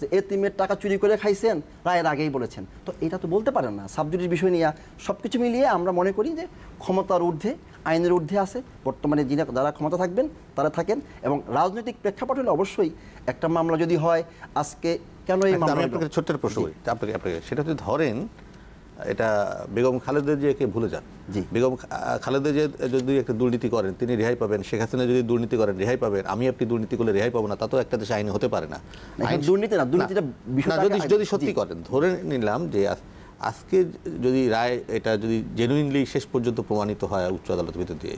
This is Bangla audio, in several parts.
যে এতিমের টাকা চুরি করে খাইছেন রায়ের আগেই বলেছেন। তো এটা তো বলতে পারেন না। সাবজুডির বিষয় নিয়ে সব কিছু মিলিয়ে আমরা মনে করি যে ক্ষমতার ঊর্ধ্বে আইনের ঊর্ধ্বে আছে। বর্তমানে যিনি যারা ক্ষমতা থাকবেন তারা থাকেন এবং রাজনৈতিক প্রেক্ষাপট হলে অবশ্যই একটা মামলা যদি হয় আজকে কেন এই মামলা ছোট্ট প্রশ্ন করি। আপনাকে আপনাকে সেটা যদি ধরেন এটা বেগম খালেদা জিয়াকে ভুলে যান। জি। বেগম খালেদা জিয়া যদি একটা দুর্নীতি করেন তিনি রেহাই পাবেন। শেখ হাসিনা যদি দুর্নীতি করেন রেহাই পাবেন। আমি আপনি দুর্নীতি করলে রেহাই পাবো না তা তো একটা দেশে আইন হতে পারে না। দুর্নীতি না, দুর্নীতিটা বিষয়টা যদি যদি সত্যি করেন ধরে নিলাম যে আজ- আজকে যদি রায় এটা যদি জেনুইনলি শেষ পর্যন্ত প্রমাণিত হয় উচ্চ আদালতের ভিতর দিয়ে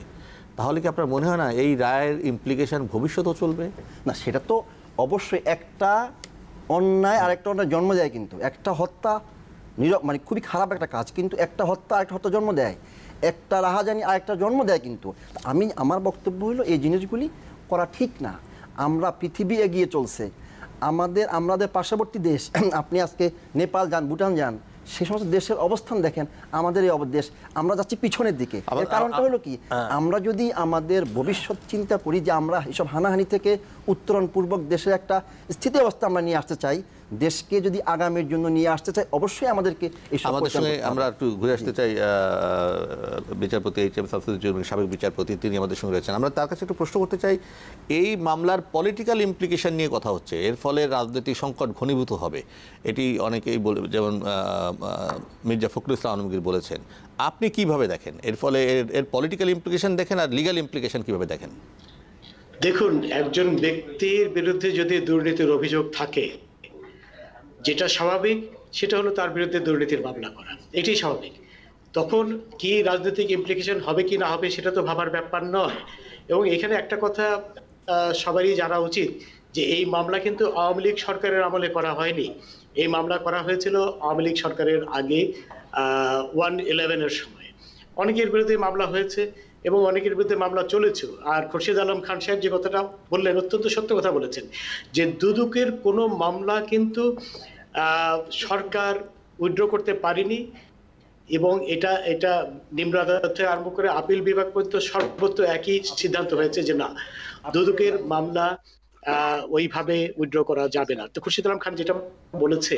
তাহলে কি আপনার মনে হয় না এই রায়ের ইমপ্লিকেশন ভবিষ্যতেও চলবে? না সেটা তো অবশ্যই একটা অন্যায় আর একটা অন্যায় জন্ম দেয় কিন্তু। একটা হত্যা নির মানে খুবই খারাপ একটা কাজ কিন্তু একটা হত্যা আরেকটা হত্যা জন্ম দেয়। একটা রাহাজানি আরেকটা জন্ম দেয় কিন্তু। আমি আমার বক্তব্য হলো এই জিনিসগুলি করা ঠিক না। আমরা পৃথিবী এগিয়ে চলছে। আমাদের আমাদের পার্শ্ববর্তী দেশ আপনি আজকে নেপাল যান ভুটান যান সে সমস্ত দেশের অবস্থান দেখেন আমাদের এই দেশ আমরা যাচ্ছি পিছনের দিকে। এর কারণটা হলো কি? আমরা যদি আমাদের ভবিষ্যৎ চিন্তা করি যে আমরা এসব হানাহানি থেকে উত্তরণ পূর্বক দেশের একটা স্থিতি অবস্থা আমরা নিয়ে আসতে চাই দেশকে যদি আগামীর জন্য নিয়ে আসতে চাই অবশ্যই আমাদেরকে আমাদের সঙ্গে আমরা একটু ঘুরে আসতে চাই বিচারপতি এইচ এম শামসুজ্জামান সাবেক বিচারপতি তিনি আমাদের সঙ্গে রয়েছেন। আমরা তার কাছে একটু প্রশ্ন করতে চাই এই মামলার পলিটিক্যাল ইমপ্লিকেশন নিয়ে কথা হচ্ছে এর ফলে রাজনৈতিক সংকট ঘনীভূত হবে। এটি অনেকেই বলে যেমন মির্জা ফখরুল ইসলাম আলমগীর বলেছেন। আপনি কীভাবে দেখেন? এর ফলে এর এর পলিটিক্যাল ইমপ্লিকেশন দেখেন আর লিগাল ইমপ্লিকেশন কীভাবে দেখেন? দেখুন একজন ব্যক্তির বিরুদ্ধে যদি দুর্নীতির অভিযোগ থাকে যেটা স্বাভাবিক, সেটা হলো তার বিরুদ্ধে দুর্নীতির মামলা করা। এটাই স্বাভাবিক। তখন কি রাজনৈতিক ইমপ্লিকেশন হবে কি না হবে সেটা তো ভাবার ব্যাপার নয়। এবং এখানে একটা কথা সবারই জানা উচিত যে এই মামলা কিন্তু আওয়ামী লীগ সরকারের আমলে করা হয়নি। এই মামলা করা হয়েছিল আওয়ামী লীগ সরকারের আগে ওয়ান ইলেভেনের সময়। অনেকের বিরুদ্ধে মামলা হয়েছে এবং অনেকের বিরুদ্ধে মামলা চলেছে আর খুরশিদ আলম খান সাহেব যে কথাটা বললেন, অত্যন্ত সত্য কথা বলেছেন যে দুদকের কোনো মামলা কিন্তু সরকার উইথড্র করতে পারেনি এবং এটা এটা নিম্ন আদালত থেকে আরম্ভ করে আপিল বিভাগ পর্যন্ত সর্বত্র একই সিদ্ধান্ত হয়েছে যে না, দুদকের মামলা ওইভাবে উইথড্র করা যাবে না। তো খুরশিদ আলম খান যেটা বলেছে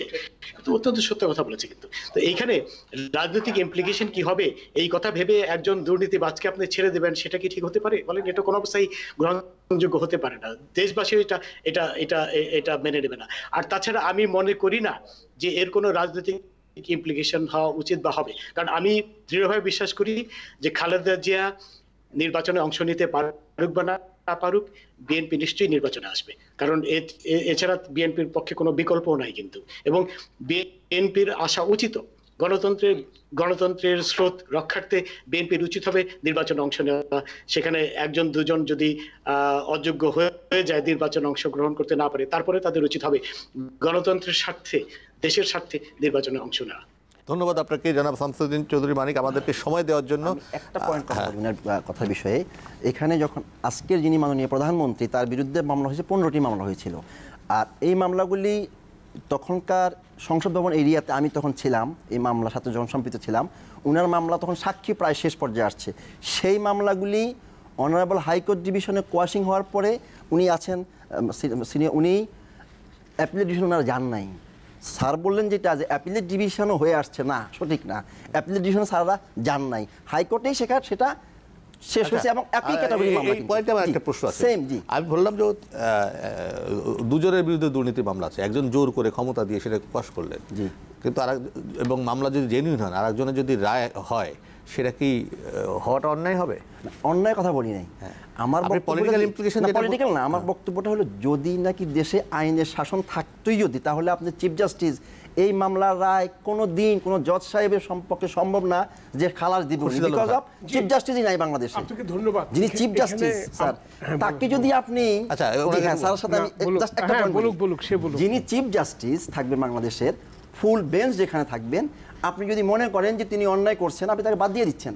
অত্যন্ত সত্য কথা বলেছে কিন্তু। তো এইখানে রাজনৈতিক ইমপ্লিকেশন কি হবে, এই কথা ভেবে একজন দুর্নীতিবাজকে আপনি ছেড়ে দেবেন, সেটা কি ঠিক হতে পারে? বলেন, এটা কোনো অবস্থায় গ্রহণযোগ্য হতে পারে না। দেশবাসী এটা এটা এটা এটা মেনে নেবে না। আর তাছাড়া আমি মনে করি না যে এর কোনো রাজনৈতিক ইমপ্লিকেশন হওয়া উচিত বা হবে। কারণ আমি দৃঢ়ভাবে বিশ্বাস করি যে খালেদা জিয়া নির্বাচনে অংশ নিতে পারুক বা না পারুক বিএনপি নিশ্চয়ই নির্বাচনে আসবে। কারণ এছাড়া বিএনপির পক্ষে কোনো বিকল্পও নাই কিন্তু। এবং বিএনপির আসা উচিত। গণতন্ত্রের গণতন্ত্রের স্রোত রক্ষার্থে বিএনপির উচিত হবে নির্বাচনে অংশ নেওয়া। সেখানে একজন, দুজন যদি অযোগ্য হয়ে যায় নির্বাচনে অংশগ্রহণ করতে না পারে, তারপরে তাদের উচিত হবে গণতন্ত্রের স্বার্থে, দেশের স্বার্থে নির্বাচনে অংশ নেওয়া। ধন্যবাদ আপনাকে জনাব শামসুদ্দিন চৌধুরী মানিক আমাদেরকে সময় দেওয়ার জন্য। একটা পয়েন্ট কথার বিষয়ে। এখানে যখন আজকের যিনি মাননীয় প্রধানমন্ত্রী তার বিরুদ্ধে মামলা হয়েছে পনেরোটি মামলা হয়েছিল। আর এই মামলাগুলি তখনকার সংসদ ভবন এরিয়াতে আমি তখন ছিলাম এই মামলার সাথে যখন সম্পৃক্ত ছিলাম উনার মামলা তখন সাক্ষী প্রায় শেষ পর্যায়ে আসছে। সেই মামলাগুলি অনারেবল হাইকোর্ট ডিভিশনে কোয়াশিং হওয়ার পরে উনি আছেন সিনিয়র উনি অ্যাপিলেট ডিভিশন ওনারা যান নাই। স্যার বললেন যেটা যে অ্যাপিলেট ডিভিশনও হয়ে আসছে না সঠিক না। অ্যাপিলেট ডিভিশন স্যাররা যান নাই। হাইকোর্টেই শেখার সেটা শেষ হয়েছে এবং একই আচ্ছা, ক্যাটাগরি মামলা পয়েন্টে আমার একটা প্রশ্ন আছে। সেম জি। আমি বললাম যে দুজনের বিরুদ্ধে দুর্নীতি মামলা আছে। একজন জোর করে ক্ষমতা দিয়ে সেটা প্রকাশ করলেন। জি। কিন্তু আর এবং মামলা যদি জেনুইন হন আর একজনের যদি রায় হয় সেটা কি হওয়াটা অন্যায় হবে? অন্যায় কথা বলি নাই। আমার political implication যেটা বল- পলিটিক্যাল না আমার বক্তব্যটা হলো যদি নাকি দেশে আইনের শাসন থাকতোই যদি তাহলে আপনি চিফ জাস্টিস এই মামলার রায় কোনো দিন কোনো জজ সাহেবের সম্পর্কে সম্ভব না যে খালাস দিব বিকজ অফ চিফ জাস্টিসই নাই বাংলাদেশে। আপনাকে ধন্যবাদ। যিনি চিফ জাস্টিস স্যার হ্যাঁ, তাকে যদি আপনি আচ্ছা, হ্যাঁ স্যারের সাথে আমি না, একটা হ্যাঁ, বলুক, বলুক, সে বলুক। যিনি চিফ জাস্টিস থাকবেন বাংলাদেশের ফুল বেঞ্চ যেখানে থাকবেন, আপনি যদি মনে করেন যে তিনি অন্যায় করছেন, আপনি তাকে বাদ দিয়ে দিচ্ছেন।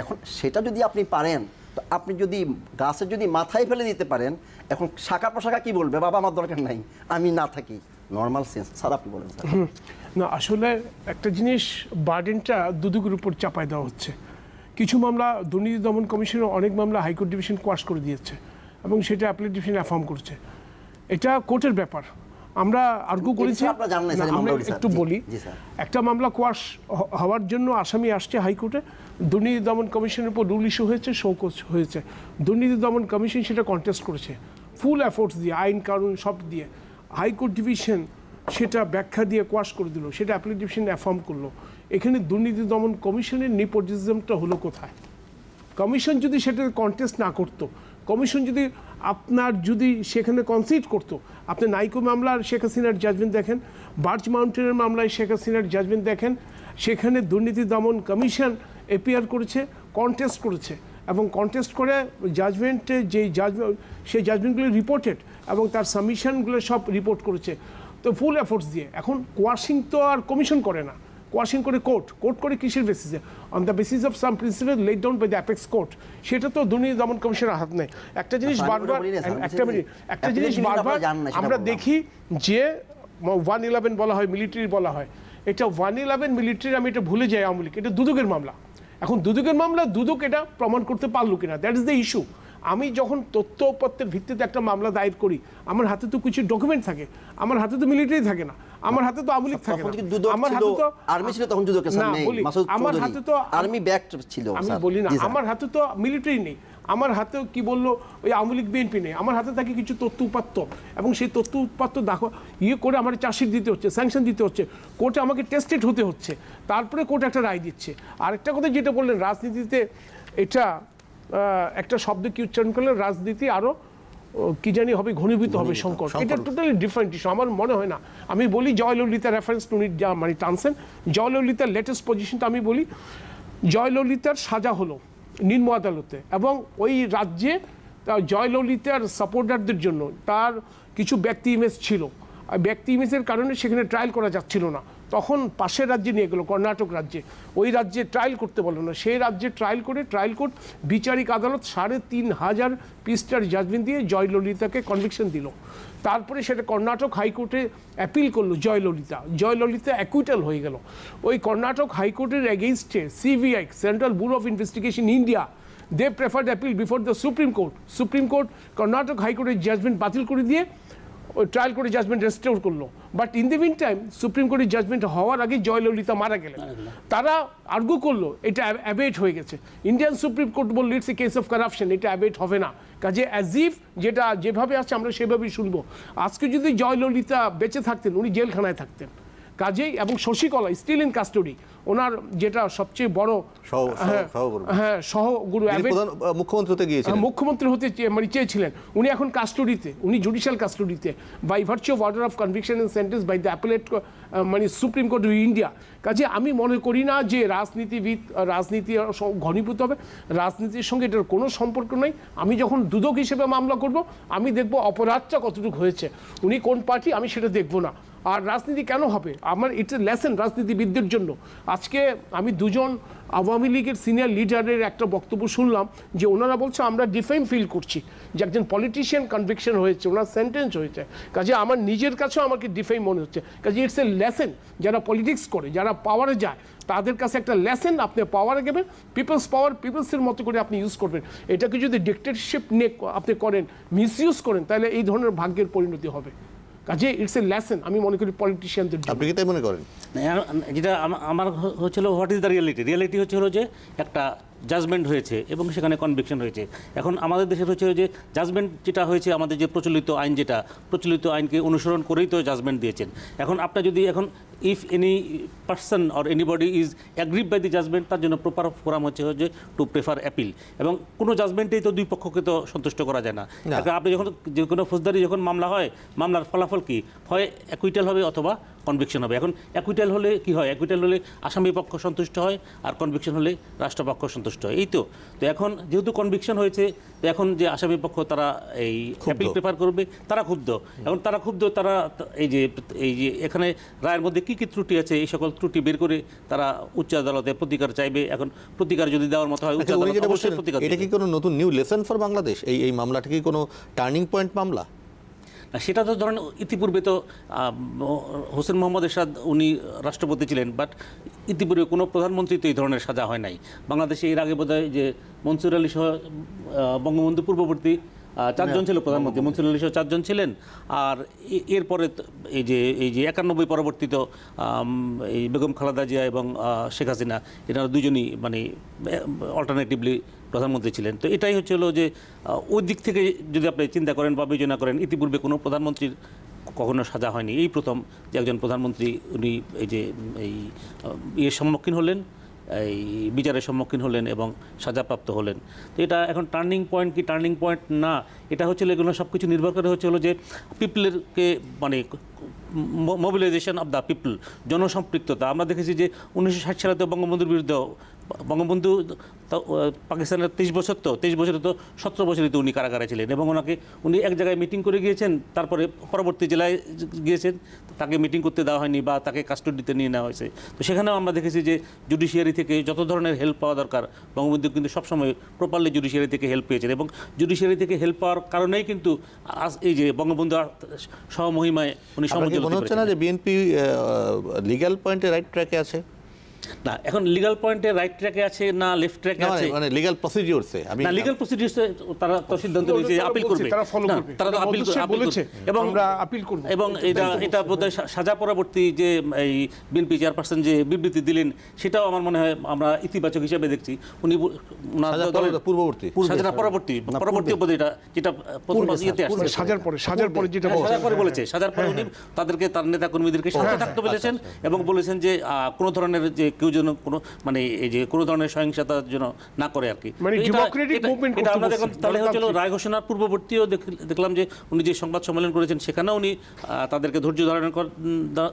এখন সেটা যদি আপনি পারেন, তো আপনি যদি গাছের যদি মাথায় ফেলে দিতে পারেন, এখন শাখা প্রশাখা কি বলবে? বাবা, আমার দরকার নাই, আমি না থাকি। নর্মাল সেন্স স্যার, আপনি বলেন, স্যার। না, আসলে একটা জিনিস বার্ডেনটা দুদকের উপর চাপায় দেওয়া হচ্ছে। কিছু মামলা দুর্নীতি দমন কমিশনের অনেক মামলা হাইকোর্ট ডিভিশন কোয়াশ করে দিয়েছে এবং সেটা অ্যাপিলেট ডিভিশন অ্যাফার্ম করছে। এটা কোর্টের ব্যাপার। আমরা আর্গু করেছি। আমরা একটু বলি। একটা মামলা কোয়াশ হওয়ার জন্য আসামি আসছে হাইকোর্টে। দুর্নীতি দমন কমিশনের উপর রুল ইস্যু হয়েছে শোকজ হয়েছে। দুর্নীতি দমন কমিশন সেটা কন্টেস্ট করেছে। ফুল এফোর্টস দিয়ে আইন কানুন সব দিয়ে। হাইকোর্ট ডিভিশন সেটা ব্যাখ্যা দিয়ে কোয়াশ করে দিল সেটা অ্যাপিল ডিভিশন অ্যাফর্ম করল। এখানে দুর্নীতি দমন কমিশনের নিপোটিজমটা হলো কোথায়? কমিশন যদি সেটা কন্টেস্ট না করতো কমিশন যদি আপনার যদি সেখানে কনসিড করতো, আপনি নাইকো মামলার শেখ হাসিনার জাজমেন্ট দেখেন বার্চ মাউন্টেনের মামলায় শেখ হাসিনার জাজমেন্ট দেখেন, সেখানে দুর্নীতি দমন কমিশন এপিআর করেছে কন্টেস্ট করেছে এবং কন্টেস্ট করে জাজমেন্টে যে জাজমেন্ট সেই জাজমেন্টগুলি রিপোর্টেড এবং তার সাবমিশনগুলো সব রিপোর্ট করেছে। তো ফুল এফোর্টস দিয়ে। এখন কোয়াশিং তো আর কমিশন করে না। কোয়াশিং করে কোর্ট কোর্ট করে কিসের বেসিসে on the basis of some principle laid down by the apex court সেটা তো দুর্নীতি দমন কমিশনের হাত নেই একটা জিনিস বারবার একটা মিনিট একটা জিনিস বারবার আমরা দেখি যে ওয়ান ইলেভেন বলা হয় মিলিটারি বলা হয়। এটা ওয়ান ইলেভেন মিলিটারি আমি এটা ভুলে যাই আওয়ামী লীগ। এটা দুদকের মামলা। এখন দুদকের মামলা দুদক এটা প্রমাণ করতে পারল কিনা? দ্যাট ইজ দ্য ইস্যু আমি যখন তথ্য তথ্যপত্রের ভিত্তিতে একটা মামলা দায়ের করি আমার হাতে তো কিছু ডকুমেন্ট থাকে আমার হাতে তো মিলিটারি থাকে না আমার হাতে তো আওয়ামী লীগ থাকে না। আমার হাতে তো আর্মি ছিল তখন দুদকের না, সামনে আমার হাতে তো আর্মি ব্যাকড ছিল আমি বলি না আমার হাতে তো মিলিটারি নেই। আমার হাতেও কি বলল ওই আওয়ামী লীগ বিএনপি নেই। আমার হাতে থাকে কিছু তথ্য উপাত্ত এবং সেই তথ্য উপাত্ত দেখো ইয়ে করে আমার চার্জশিট দিতে হচ্ছে স্যাংশন দিতে হচ্ছে। কোর্টে আমাকে টেস্টেড হতে হচ্ছে। তারপরে কোর্ট একটা রায় দিচ্ছে। আরেকটা কথা যেটা বললেন রাজনীতিতে এটা একটা শব্দ কি উচ্চারণ করলে রাজনীতি আরও কি জানি হবে ঘনীভূত হবে সংকট। এটা টোটালি ডিফারেন্ট ইস্যু আমার মনে হয় না। আমি বলি জয়ললিতা রেফারেন্স টু যা মানে টানছেন জয়ললিতার লেটেস্ট পজিশনটা আমি বলি জয়ললিতার সাজা হলো নিম্ন আদালতে এবং ওই রাজ্যে জয়ললিতার সাপোর্টারদের জন্য তার কিছু ব্যক্তি ইমেজ ছিল। আর ব্যক্তি ইমেজের কারণে সেখানে ট্রায়াল করা যাচ্ছিল না। তখন পাশের রাজ্যে নিয়ে গেলো, কর্ণাটক রাজ্যে। ওই রাজ্যে ট্রায়াল করতে বলল না। সেই রাজ্যে ট্রায়াল করে ট্রায়াল কোর্ট বিচারিক আদালত সাড়ে তিন হাজার পৃষ্ঠার জাজমেন্ট দিয়ে জয়ললিতাকে কনভিকশন দিল। তারপরে সেটা কর্ণাটক হাইকোর্টে অ্যাপিল করল জয়ললিতা। জয়ললিতা অ্যাকুইটাল হয়ে গেল। ওই কর্ণাটক হাইকোর্টের এগেইনস্টে CBI central bureau of investigation India they preferred appeal before the supreme court supreme court Karnataka হাইকোর্টের জাজমেন্ট বাতিল করে দিয়ে ট্রায়াল কোর্টের জাজমেন্ট রেস্টোর করল। But in the meantime supreme কোর্টের জাজমেন্ট হওয়ার আগে জয়ললিতা মারা গেলেন। তারা আর্গু করল এটা অ্যাবেট হয়ে গেছে। ইন্ডিয়ান সুপ্রিম কোর্ট বলল it's a case of corruption এটা অ্যাবেট হবে না। কাজে অ্যাজ ইফ যেটা যেভাবে আছে আমরা সেভাবেই শুনব। আজকে যদি জয়ললিতা বেঁচে থাকতেন উনি জেলখানায় থাকতেন। কাজেই এবং শশীকলা স্টিল ইন কাস্টডি ওনার যেটা সবচেয়ে বড় হ্যাঁ, সহগুরু। হ্যাঁ সহগুরু মুখ্যমন্ত্রী গিয়েছিলেন। হ্যাঁ, মুখ্যমন্ত্রী হতে মানে চেয়েছিলেন। উনি এখন কাস্টডিতে উনি judicial কাস্টডিতে by virtue of order of conviction and sentence by the appellate মানে সুপ্রিম কোর্ট অফ ইন্ডিয়া কাজে আমি মনে করি না যে রাজনীতিবিদ রাজনীতি ঘনীভূত হবে। রাজনীতির সঙ্গে এটার কোনো সম্পর্ক নেই। আমি যখন দুদক হিসেবে মামলা করব আমি দেখব অপরাধটা কতটুকু হয়েছে। উনি কোন পার্টি আমি সেটা দেখব না। আর রাজনীতি কেন হবে? আমার ইটস এ লেসন রাজনীতিবিদদের জন্য। আজকে আমি দুজন আওয়ামী লীগের সিনিয়র লিডারের একটা বক্তব্য শুনলাম যে ওনারা বলছে, আমরা ডিফেম ফিল করছি। যে একজন পলিটিশিয়ান কনভিকশন হয়েছে, ওনার সেন্টেন্স হয়েছে। কাজে আমার নিজের কাছেও আমাকে ডিফেম মনে হচ্ছে। কাজে ইটস এ লেসেন যারা পলিটিক্স করে, যারা পাওয়ারে যায়, তাদের কাছে একটা লেসেন আপনি পাওয়ারে গেবেন পিপলস পাওয়ার পিপলসের মতো করে আপনি ইউজ করবেন। এটাকে যদি ডিক্টেটরশিপ নিয়ে আপনি করেন মিসইউজ করেন, তাহলে এই ধরনের ভাগ্যের পরিণতি হবে। কাজে ইটস এ লেসন আমি মনে করি পলিটিশিয়ানদের জন্য। আপনি কি তাই মনে করেন? যেটা আমার হচ্ছিল what is the reality reality হচ্ছিল হলো যে একটা জাজমেন্ট হয়েছে এবং সেখানে কনভিকশন হয়েছে। এখন আমাদের দেশের হচ্ছে যে জাজমেন্ট যেটা হয়েছে আমাদের যে প্রচলিত আইন যেটা প্রচলিত আইনকে অনুসরণ করেই তো জাজমেন্ট দিয়েছেন। এখন আপনার যদি এখন if any person or anybody is aggrieved by the judgment তার জন্য প্রপার ফোরাম হচ্ছে হচ্ছে টু প্রেফার অ্যাপিল এবং কোনো জাজমেন্টেই তো দুই পক্ষকে তো সন্তুষ্ট করা যায় না। না। আপনি যখন যে কোনো ফৌজদারি যখন মামলা হয় মামলার ফলাফল কি? হয় অ্যাকুইটাল হবে অথবা কনভিকশন হবে। এখন অ্যাকুইটাল হলে কি হয়? অ্যাকুইটাল হলে আসামি পক্ষ সন্তুষ্ট হয় আর কনভিকশন হলে রাষ্ট্রপক্ষ সন্তুষ্ট হয়। এই তো। তো এখন যেহেতু কনভিকশন হয়েছে তো এখন যে আসামি পক্ষ তারা এই অ্যাপিল প্রেফার করবে তারা ক্ষুব্ধ। এখন তারা ক্ষুব্ধ তারা এই যে এই যে এখানে রায়ের মধ্যে কী কী ত্রুটি আছে? এই সকল ত্রুটি বের করে তারা উচ্চ আদালতে প্রতিকার চাইবে। এখন প্রতিকার যদি দেওয়ার মতো হয় উচ্চ আচ্ছা, আদালত অবশ্যই প্রতিকার এটা কি কোনো নতুন নিউ লেসন ফর বাংলাদেশ এই এই মামলাটা কি কোনো টার্নিং পয়েন্ট মামলা? না সেটা তো ধরেন ইতিপূর্বে তো হোসেন মোহাম্মদ এরশাদ উনি রাষ্ট্রপতি ছিলেন বাট ইতিপূর্বে কোনো প্রধানমন্ত্রী তো এই ধরনের সাজা হয় নাই। বাংলাদেশে এর আগে বোধহয় যে মনসুর আলী সহ বঙ্গবন্ধু পূর্ববর্তী চারজন ছিল প্রধানমন্ত্রী মনসুর আলী সহ চারজন ছিলেন। আর এরপরে এই যে এই যে একানব্বই পরবর্তীত এই বেগম খালেদা জিয়া এবং শেখ হাসিনা এনারা দুজনই মানে অল্টারনেটিভলি প্রধানমন্ত্রী ছিলেন। তো এটাই হচ্ছে হলো যে ওই দিক থেকে যদি আপনি চিন্তা করেন বা বিবেচনা করেন ইতিপূর্বে কোনো প্রধানমন্ত্রীর কখনো সাজা হয়নি। এই প্রথম যে একজন প্রধানমন্ত্রী উনি এই যে এই ইয়ের সম্মুখীন হলেন। এই বিচারের সম্মুখীন হলেন এবং সাজাপ্রাপ্ত হলেন। তো এটা এখন টার্নিং পয়েন্ট কি টার্নিং পয়েন্ট না, এটা হচ্ছে এগুলো সব কিছু নির্ভর করে হচ্ছে হলো যে পিপলেরকে মানে মোবিলাইজেশন অফ দ্য পিপল জনসম্পৃক্ততা। আমরা দেখেছি যে উনিশশো ষাট সালে তো বঙ্গবন্ধুর বিরুদ্ধে বঙ্গবন্ধু পাকিস্তানের তেইশ বছর তো তেইশ বছরে তো সতেরো বছরই তো উনি কারাগারে ছিলেন এবং ওনাকে উনি এক জায়গায় মিটিং করে গিয়েছেন তারপরে পরবর্তী জেলায় গিয়েছেন তাকে মিটিং করতে দেওয়া হয়নি বা তাকে কাস্টডিতে নিয়ে নেওয়া হয়েছে। তো সেখানেও আমরা দেখেছি যে জুডিশিয়ারি থেকে যত ধরনের হেল্প পাওয়া দরকার বঙ্গবন্ধু কিন্তু সবসময় প্রপারলি জুডিশিয়ারি থেকে হেল্প পেয়েছেন এবং জুডিশিয়ারি থেকে হেল্প পাওয়ার কারণেই কিন্তু আজ এই যে বঙ্গবন্ধু সহমহিমায় উনি সমুদ্র মনে হচ্ছে না যে বিএনপি লিগ্যাল পয়েন্টে রাইট ট্র্যাকে আছে? না এখন লিগাল পয়েন্টে রাইট ট্র্যাকে আছে না লেফট ট্র্যাকে মানে- আছে? মানে লিগ্যাল প্রসিডিওরসে আমি না লিগাল প্রসিডিউরসে তারা তো সিদ্ধান্ত নিয়েছে আপিল করবে। তারা না, করবে। তারা তো আপিল বলছে, বলেছে, এবং আমরা আপিল করব। এবং এটা এটা বোধহয় সাজা পরবর্তী যে এই বিএনপি চেয়ারপারসন যে বিবৃতি দিলেন সেটাও আমার মনে হয় আমরা ইতিবাচক হিসেবে দেখছি। উনি সাজা পূর্ববর্তী। সাজাটা পরবর্তী পরবর্তী। পদে এটা যেটা প্রথম ইয়েতে আসছে। সাজার পরে সাজার পরে যেটা হ্যাঁ, সাজার পরে বলেছে। সাজার পরে উনি তাদেরকে তার নেতা কর্মীদেরকে শান্ত থাকতে বলেছেন এবং বলেছেন যে আহ, কোনো ধরনের যে কেউ যেন কোনো মানে এই যে কোনো ধরনের সহিংসতার জন্য না করে আর কি। মানে আমরা দেখলাম। তাহলে হচ্ছিল রায় ঘোষণার পূর্ববর্তীও দেখ- দেখলাম যে উনি যে সংবাদ সম্মেলন করেছেন সেখানেও উনি আহ, তাদেরকে ধৈর্য ধারণের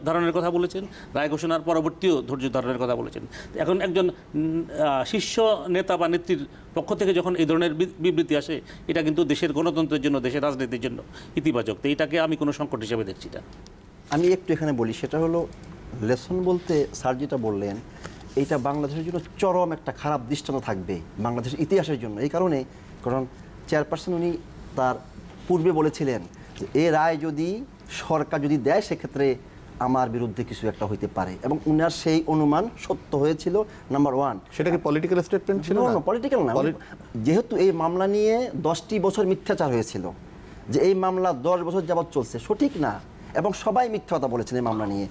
ধারণের কথা বলেছেন। রায় ঘোষণার পরবর্তীও ধৈর্য ধারণের কথা বলেছেন। এখন একজন আহ, শীর্ষ নেতা বা নেত্রীর পক্ষ থেকে যখন এই ধরনের বি- বিবৃতি আসে এটা কিন্তু দেশের গণতন্ত্রের জন্য দেশের রাজনীতির জন্য ইতিবাচক। তো এটাকে আমি কোনো সংকট হিসেবে দেখছি এটা আমি একটু এখানে বলি সেটা হলো লেসন বলতে স্যার যেটা বললেন এইটা বাংলাদেশের জন্য চরম একটা খারাপ দৃষ্টান্ত থাকবে বাংলাদেশের ইতিহাসের জন্য। এই কারণে কারণ চেয়ারপারসন উনি তার পূর্বে বলেছিলেন যে এ রায় যদি সরকার যদি দেয় সেক্ষেত্রে আমার বিরুদ্ধে কিছু একটা হইতে পারে। এবং উনার সেই অনুমান সত্য হয়েছিল নাম্বার ওয়ান সেটা কি পলিটিক্যাল স্টেটমেন্ট ছিল না? পলিটিক্যাল না। যেহেতু এই মামলা নিয়ে দশটি বছর মিথ্যাচার হয়েছিল যে এই মামলা দশ বছর যাবৎ চলছে সঠিক না। এবং সবাই মিথ্যা কথা বলেছেন এই মামলা নিয়ে।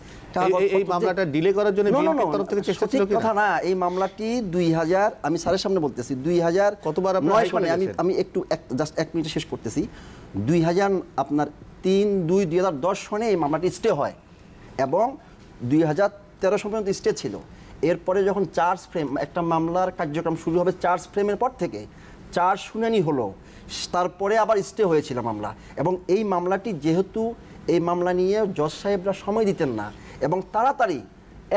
এই- এই মামলাটা delay করার জন্য তরফ থেকে চেষ্টা ছিল? কথা না এই মামলাটি দুই হাজার আমি স্যারের সামনে বলতেছি দুই হাজার কতবার নয় হাইকোর্টে আমি আমি একটু জাস্ট এক মিনিটে শেষ করতেছি। দুই হাজার আপনার তিন দুই দুই হাজার দশ সনে এই মামলাটি স্টে হয় এবং দুই হাজার তেরো সন পর্যন্ত স্টে ছিল। এরপরে যখন চার্জ ফ্রেম একটা মামলার কার্যক্রম শুরু হবে চার্জ ফ্রেমের পর থেকে চার্জ শুনানি হলো। তারপরে আবার স্টে হয়েছিল মামলা এবং এই মামলাটি যেহেতু এই মামলা নিয়ে জজ সাহেবরা সময় দিতেন না এবং তাড়াতাড়ি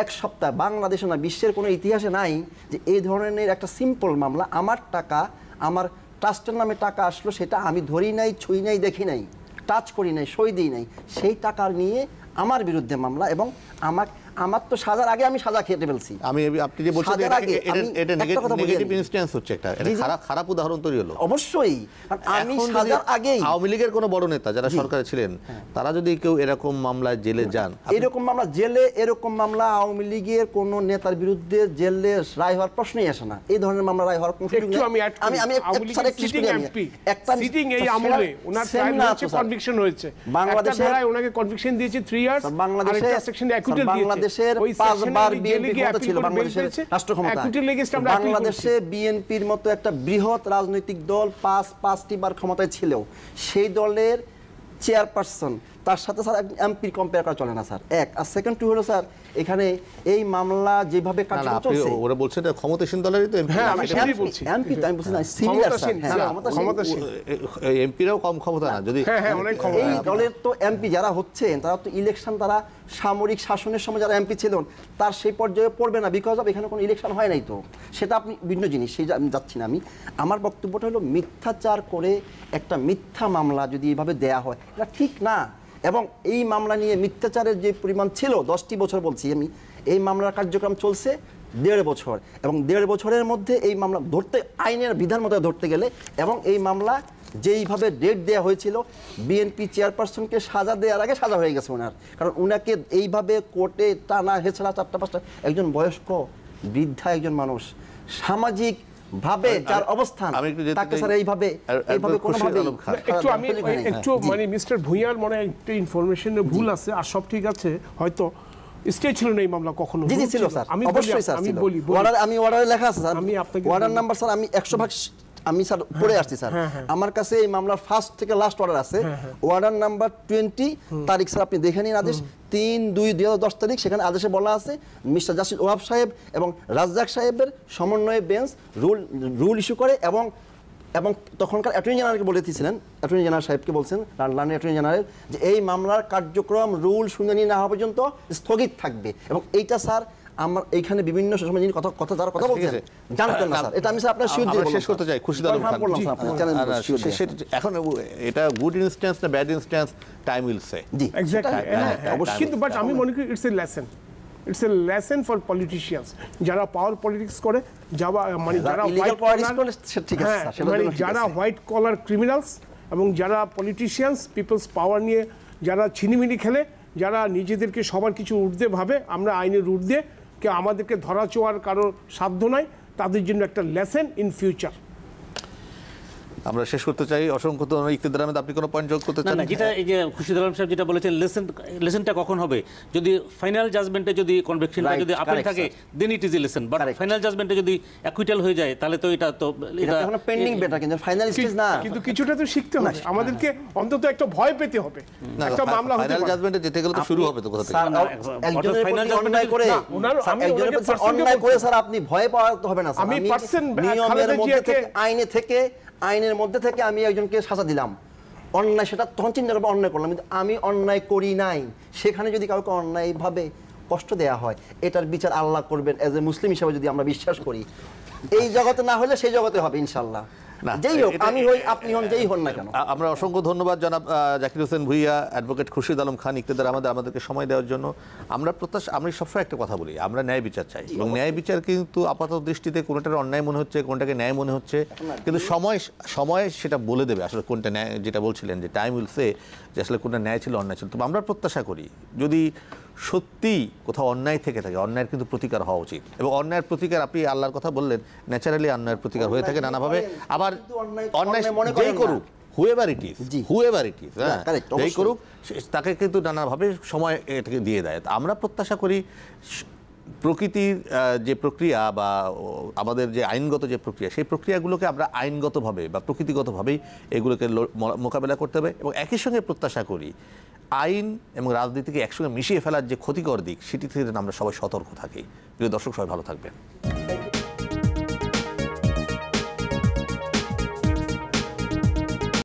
এক সপ্তাহ বাংলাদেশে না, বিশ্বের কোনো ইতিহাসে নাই যে এই ধরনের একটা সিম্পল মামলা, আমার টাকা, আমার ট্রাস্টের নামে টাকা আসলো, সেটা আমি ধরি নাই, ছুঁই নাই, দেখি নাই টাচ করি নাই, সই দিই নাই, সেই টাকা নিয়ে আমার বিরুদ্ধে মামলা এবং আমার আমার তো সাজার আগে আমি সাজা খেতে ফেলছি। আমি আপনি যে বলছেন এটা- এটা নেগেটিভ ইনস্ট্যান্স হচ্ছে একটা। খারাপ খারাপ উদাহরণ তৈরি হলো। অবশ্যই। আমি সাজার আগেই আওয়ামী লীগের কোনো বড় নেতা যারা সরকারে ছিলেন তারা যদি কেউ এরকম মামলায় জেলে যান এরকম মামলা জেলে এরকম মামলা আওয়ামী লীগের কোন নেতার বিরুদ্ধে জেলে রায় হওয়ার প্রশ্নই আসে না। এই ধরনের মামলা রায় হওয়ার কোনো সুযোগ একটু আমি আমি আমি একটু শেষ sitting করি আমি। একটা sitting এই আমলে ওনার। কনভিকশন হয়েছে। একটা বাংলাদেশের- ওনাকে কনভিকশন দিয়েছে 3 ইয়ার্স বাংলাদেশে সেকশনে অ্যাকুইটেল দিয়েছে। বাংলাদেশের পাঁচবার বিএনপি ক্ষমতা ছিল বাংলাদেশের রাষ্ট্র ক্ষমতা বাংলাদেশে বিএনপির মতো একটা বৃহৎ রাজনৈতিক দল পাঁচ পাঁচটি বার ক্ষমতায় ছিল সেই দলের চেয়ারপারসন তার সাথে স্যার এমপির কম্পেয়ার করা চলে না স্যার। এক। আর সেকেন্ড টু হলো স্যার এখানে এই মামলা যেভাবে ওরা বলছেন এটা ক্ষমতাসীন দলেরই তো হ্যাঁ, আমি সেটাই বলছি। এমপি তো আমি বলছি না সিনিয়র ক্ষমতাসীন, হ্যাঁ, হ্যাঁ। এমপিরাও কম ক্ষমতা না যদি হ্যাঁ হ্যাঁ অনেক ক্ষমতা। এই দলের তো এমপি যারা হচ্ছেন তারা তো ইলেকশন তারা সামরিক শাসনের সময় যারা এমপি ছিলেন তার সেই পর্যায়ে পড়বে না বিকজ অফ এখানে কোনো ইলেকশন হয় নাই তো। সেটা আপনি ভিন্ন জিনিস সেই আমি যাচ্ছি না আমি। আমার বক্তব্যটা হলো মিথ্যাচার করে একটা মিথ্যা মামলা যদি এভাবে দেয়া হয় এটা ঠিক না। এবং এই মামলা নিয়ে মিথ্যাচারের যে পরিমাণ ছিল, দশটি বছর বলছি আমি, এই মামলার কার্যক্রম চলছে দেড় বছর এবং দেড় বছরের মধ্যে এই মামলা ধরতে, আইনের বিধান মতো ধরতে গেলে এবং এই মামলা যেইভাবে ডেট দেওয়া হয়েছিল বিএনপি চেয়ারপারসনকে সাজা দেওয়ার আগে সাজা হয়ে গেছে ওনার। কারণ ওনাকে এইভাবে কোর্টে টানা হেছাড়া চারটা পাঁচটা, একজন বয়স্ক, বৃদ্ধা একজন মানুষ, সামাজিক ভাবে যার অবস্থান তাকে স্যার এইভাবে এইভাবে খান। একটু আমি। একটু মানে মিস্টার ভুঁইয়ার মনে হয় একটু ইনফরমেশনের ভুল আছে আর সব ঠিক আছে হয়তো স্টে ছিল না এই মামলা কখনো। জি জি ছিল স্যার। আমি অবশ্যই স্যার আমি বলি আমি অর্ডারে লেখা আছে স্যার। আমি আপনাকে অর্ডার। নাম্বার স্যার আমি একশো ভাগ আমি স্যার পড়ে আসছি স্যার। আমার কাছে এই মামলার ফার্স্ট থেকে লাস্ট অর্ডার আছে। অর্ডার নাম্বার টোয়েন্টি তারিখ স্যার আপনি দেখে নিন আদেশ। তিন দুই দুই হাজার দশ তারিখ সেখানে আদেশে বলা আছে মিস্টার জাসির ওয়াব সাহেব এবং রাজ্জাক সাহেবের সমন্বয়ে বেঞ্চ রুল রুল ইস্যু করে এবং এবং তখনকার অ্যাটর্নি জেনারেলকে বলে দিয়েছিলেন। অ্যাটর্নি জেনারেল সাহেবকে বলছেন লার্নি অ্যাটর্নি জেনারেল যে এই মামলার কার্যক্রম রুল শুনানি না হওয়া পর্যন্ত স্থগিত থাকবে। এবং এইটা স্যার আমার এইখানে বিভিন্ন সময় যিনি কথা কথা যারা কথা আচ্ছা, বলছেন জানতেন না স্যার। এটা আমি স্যার আপনার শিওর দিয়ে শেষ করতে চাই করলাম। সে- সে- এখন এটা গুড ইনস্ট্যান্স না bad instance time will say G. Exactly. কিন্তু বাট আমি মনে করি it's a lesson it's a lesson for politicians যারা পাওয়ার পলিটিক্স করে যারা মানে যারা ঠিক আছে, হ্যাঁ, মানে যারা হোয়াইট কলার ক্রিমিনালস এবং যারা পলিটিশিয়ানস পিপলস পাওয়ার নিয়ে যারা ছিনিমিনি খেলে যারা নিজেদেরকে সবার কিছু ঊর্ধ্বে ভাবে আমরা আইনের ঊর্ধ্বে কে আমাদেরকে ধরা চোয়ার কারোর সাধ্য নয় তাদের জন্য একটা লেসেন ইন ফিউচার। আমরা শেষ করতে চাই। অসংখ্য ধন্যবাদ। ইকতেদার আহমেদ আপনি কোনো পয়েন্ট যোগ করতে চান না যেটা এই যে খুশিদ আলম সাহেব যেটা বলেছেন লেসেন লেসেনটা কখন হবে? যদি ফাইনাল জাজমেন্টে যদি কনভেকশনটা যদি আপিল থাকে then it is a lesson but final জাজমেন্টে যদি অ্যাকুইটাল হয়ে যায় তাহলে তো এটা তো এটা এখনও পেন্ডিং বেটার কিন্তু ফাইনাল স্টেজ না। কিন্তু কিছুটা তো শিখতে হবে। আমাদেরকে অন্তত একটা ভয় পেতে হবে। একটা মামলা হতে ফাইনাল জাজমেন্টে যেতে গেলে তো শুরু হবে তো কোথা থেকে? একজনের final প্রতি করে না, ওনার- স্যার, আমি একজনের ওনাকে প্রতি personally অন্যায় করে স্যার আপনি ভয় পাওয়া তো হবে না স্যার। আমি আহ, নিয়মের মধ্যে থেকে আইনে থেকে আইনের মধ্যে থেকে আমি একজনকে সাজা দিলাম। অন্যায় সেটা তখন চিন্তা করব, অন্যায় করলাম। কিন্তু আমি অন্যায় করি নাই। সেখানে যদি কাউকে অন্যায়ভাবে কষ্ট দেয়া হয়, এটার বিচার আল্লাহ করবেন এজ এ মুসলিম হিসাবে যদি আমরা বিশ্বাস করি। এই জগতে না হলে সেই জগতে হবে ইনশাল্লাহ যেই হোক আমি হই আপনি হন যেই হন না কেন? আমরা অসংখ্য ধন্যবাদ জনাব জাকির হোসেন ভুইয়া অ্যাডভোকেট খুরশিদ আলম খান ইকতেদার আমাদের আমাদেরকে সময় দেওয়ার জন্য। আমরা প্রত্যাশা আমি সবসময় একটা কথা বলি আমরা ন্যায় বিচার চাই। এবং ন্যায় বিচার কিন্তু আপাতত দৃষ্টিতে কোনোটার অন্যায় মনে হচ্ছে কোনটাকে ন্যায় মনে হচ্ছে। কিন্তু সময় সময় সেটা বলে দেবে আসলে কোনটা ন্যায় যেটা বলছিলেন যে টাইম উইল সে যে আসলে কোনটা ন্যায় ছিল অন্যায় ছিল। তবে আমরা প্রত্যাশা করি যদি সত্যি কোথাও অন্যায় থেকে থাকে। অন্যায়ের কিন্তু প্রতিকার হওয়া উচিত। এবং অন্যায়ের প্রতিকার আপনি আল্লাহর কথা বললেন ন্যাচারালি অন্যায়ের প্রতিকার হয়ে থাকে নানাভাবে। আবার অন্যায়- মনে যেই করুক whoever it is whoever it is হ্যাঁ যেই করুক তাকে কিন্তু নানাভাবে সময় এটাকে দিয়ে দেয়। তা আমরা প্রত্যাশা করি প্রকৃতির যে প্রক্রিয়া বা আমাদের যে আইনগত যে প্রক্রিয়া সেই প্রক্রিয়াগুলোকে আমরা আইনগতভাবে বা প্রকৃতিগতভাবেই এগুলোকে মোকাবেলা করতে হবে। এবং একই সঙ্গে প্রত্যাশা করি আইন এবং রাজনীতিকে একসঙ্গে মিশিয়ে ফেলার যে ক্ষতিকর দিক, সেটি থেকে আমরা সবাই সতর্ক থাকি। প্রিয় দর্শক, সবাই ভালো থাকবেন।